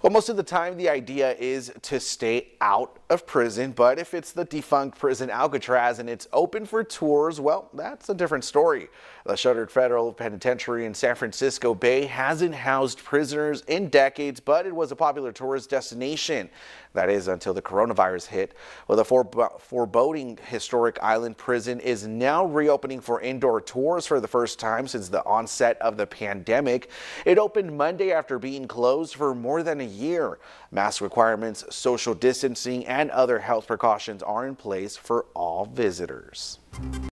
Well, most of the time the idea is to stay out of prison, but if it's the defunct prison Alcatraz and it's open for tours, well, that's a different story. The shuttered federal penitentiary in San Francisco Bay hasn't housed prisoners in decades, but it was a popular tourist destination. That is until the coronavirus hit. Well, the foreboding historic island prison is now reopening for indoor tours for the first time since the onset of the pandemic. It opened Monday after being closed for more than a year. Mask requirements, social distancing, and other health precautions are in place for all visitors.